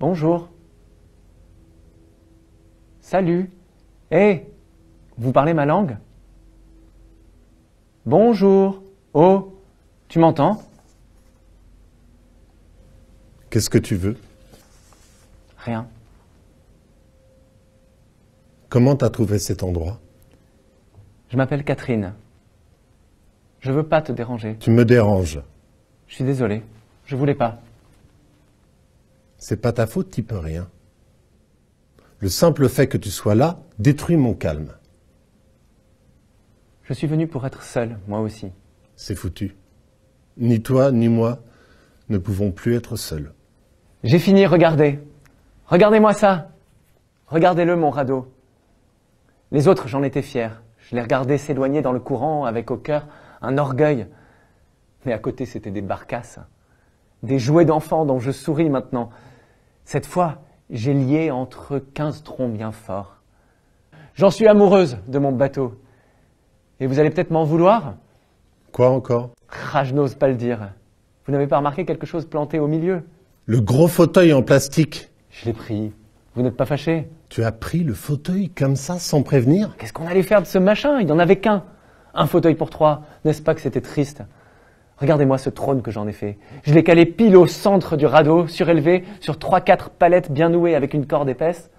Bonjour. Salut. Hé, vous parlez ma langue? Bonjour. Oh, tu m'entends? Qu'est-ce que tu veux? Rien. Comment t'as trouvé cet endroit? Je m'appelle Catherine. Je veux pas te déranger. Tu me déranges. Je suis désolé. Je voulais pas. C'est pas ta faute, t'y peux rien. Le simple fait que tu sois là détruit mon calme. Je suis venu pour être seul, moi aussi. C'est foutu. Ni toi, ni moi ne pouvons plus être seuls. J'ai fini, regardez. Regardez-moi ça. Regardez-le, mon radeau. Les autres, j'en étais fier. Je les regardais s'éloigner dans le courant avec au cœur un orgueil. Mais à côté, c'était des barcasses. Des jouets d'enfants dont je souris maintenant. Cette fois, j'ai lié entre quinze troncs bien forts. J'en suis amoureuse de mon bateau. Et vous allez peut-être m'en vouloir? Quoi encore? Ah, je n'ose pas le dire. Vous n'avez pas remarqué quelque chose planté au milieu? Le gros fauteuil en plastique. Je l'ai pris. Vous n'êtes pas fâché Tu as pris le fauteuil comme ça sans prévenir? Qu'est-ce qu'on allait faire de ce machin? Il n'y en avait qu'un. Un fauteuil pour trois. N'est-ce pas que c'était triste? Regardez-moi ce trône que j'en ai fait. Je l'ai calé pile au centre du radeau, surélevé sur trois, quatre palettes bien nouées avec une corde épaisse.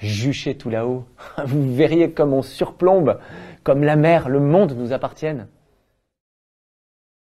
Juché tout là-haut. Vous verriez comme on surplombe, comme la mer, le monde nous appartiennent.